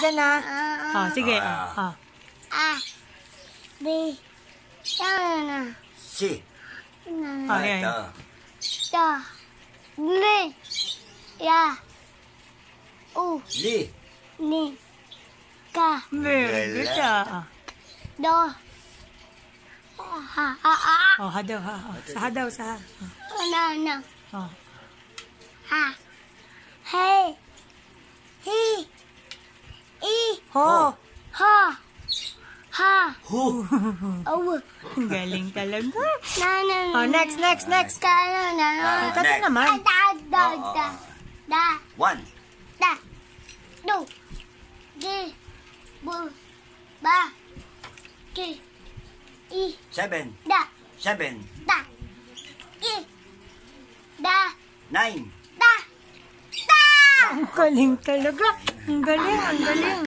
bilisan na. Oh, sige. Ah. Oh, oh. A. B. Yan na. Si. Okay. Ito. Da. Li. Ya. U. Li. Ni. Ka. Very good. ah. Do. Ha. Ha. Ha. Oh, ha daw, ha. Oh, sa ha daw, sa ha. Na. Na. Oh. Ha. Ho. Ha. Ha. Hu. Aw. Galing talaga. Na. Na. Oh, next, next, next. Ka. Na. Na. Ah, Kata next. naman. Da. Da. Da. Da. One. Da. Du. Di. Bu. Ba. Ki. I. Seven. Da. Seven. Da. I. Da. Nine. Da. Da. Ang galing talaga. Ang galing, ang galing.